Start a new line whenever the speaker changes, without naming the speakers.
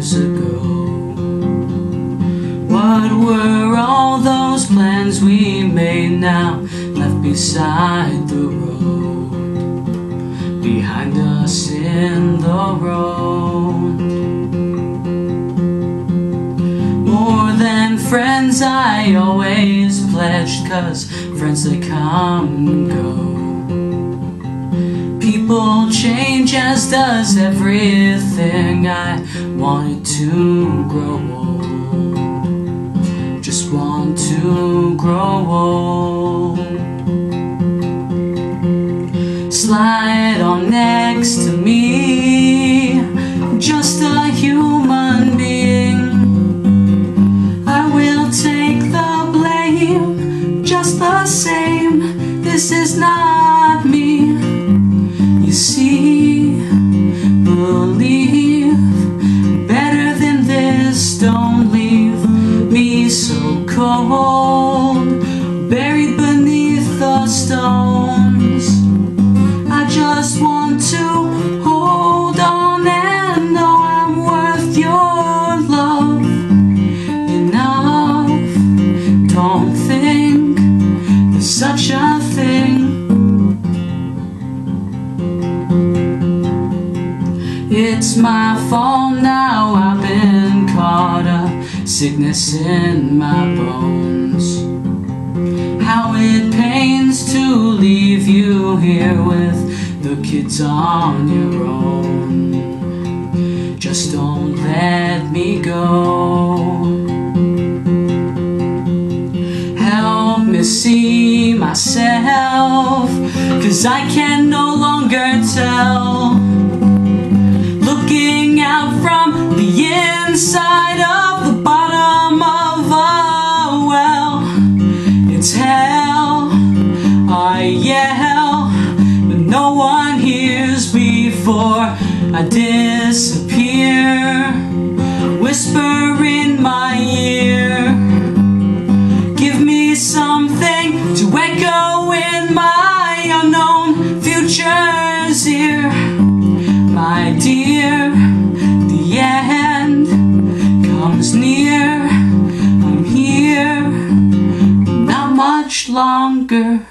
years ago. What were all those plans we made now left beside the road? Behind us in the road. More than friends, I always pledged, cause friends they come and go. Change as does everything. I wanted to grow old. Just want to grow old. Slide on next to me. Just a human being. I will take the blame just the same. This is not Don't leave me so cold, buried beneath the stones. I just want to hold on and know I'm worth your love enough. Don't think there's such a thing. It's my fault now, I've. Sickness in my bones. How it pains to leave you here with the kids on your own. Just don't let me go. Help me see myself, cause I can no longer tell. Looking out from the inside of before I disappear. Whisper in my ear, give me something to echo in my unknown future's ear. My dear, the end comes near. I'm here, not much longer.